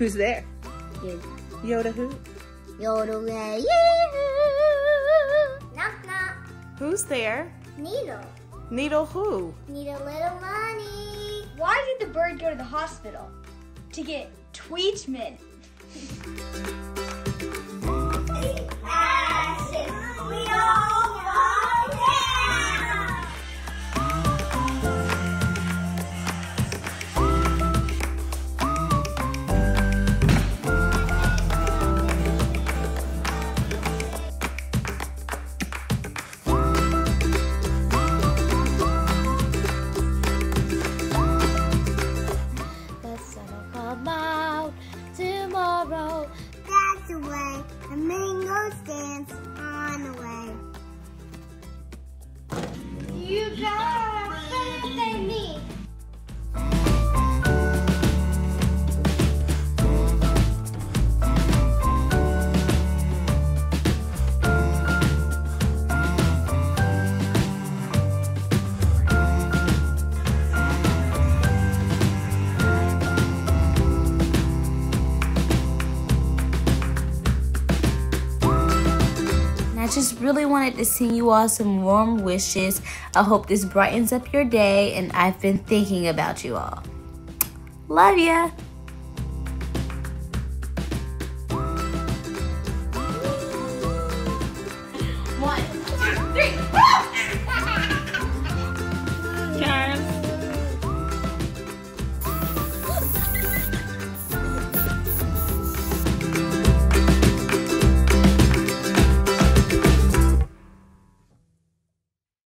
Who's there? You. Yoda who? Yodel you. Knock knock. Who's there? Needle. Needle who? Need a little money. Why did the bird go to the hospital? To get treatment. the way the mango stands on the way. You got better than I just really wanted to send you all some warm wishes. I hope this brightens up your day, and I've been thinking about you all. Love ya. One, two, three.